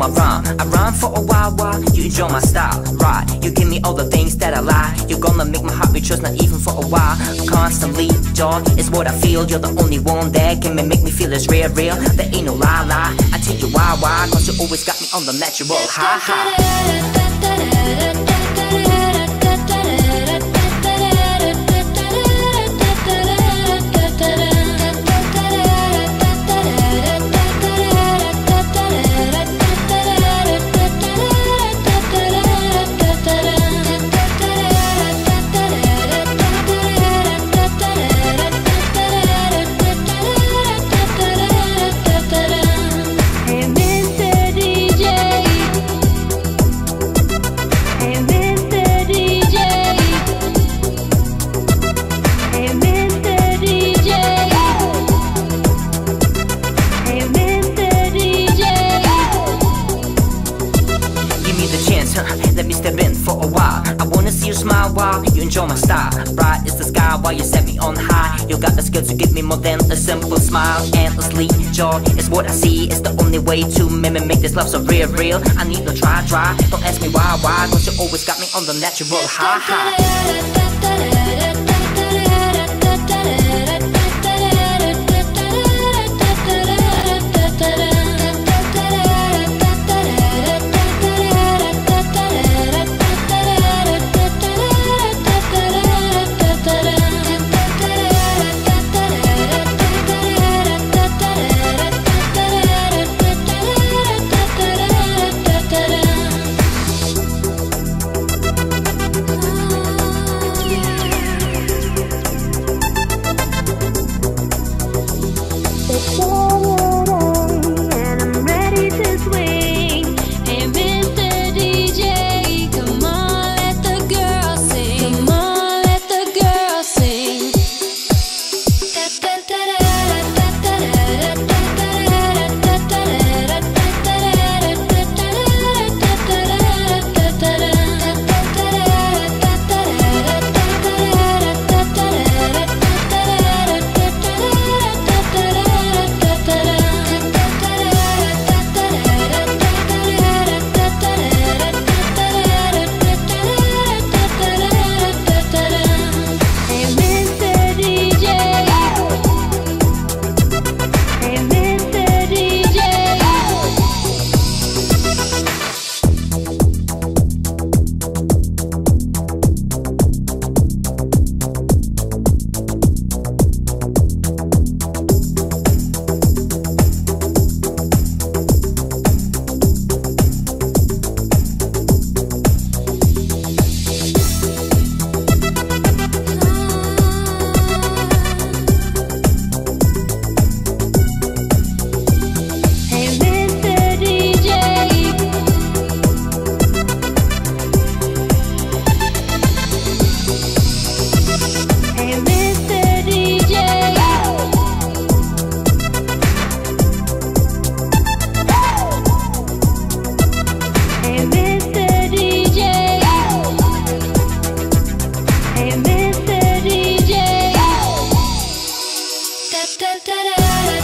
my rhyme. I rhyme for a while while you enjoy my style. Right, you give me all the things that I like. You're gonna make my heart rejoice, not even for a while. Constantly, joy is what I feel. You're the only one that can make me feel it's real, real. There ain't no lie, lie. I take you why, why? Cause you always got me on the natural high, high. Me the chance, huh? Let me step in for a while. I wanna see you smile while you enjoy my style. Bright is the sky while you set me on high. You got the skill to give me more than a simple smile. Endlessly, joy is what I see. It's the only way to make me make this love so real, real. I need no try, try. Don't ask me why, why. Cause you always got me on the natural high, high. da da da